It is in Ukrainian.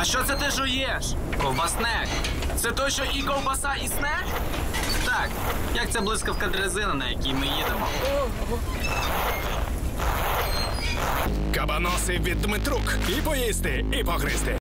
А що це ти жуєш? Ковбаснек. Це той, що і ковбаса, і снек? Так, як ця блискавка дрезина, на якій ми їдемо. Кабаноси від Дмитрук. І поїсти, і погризти.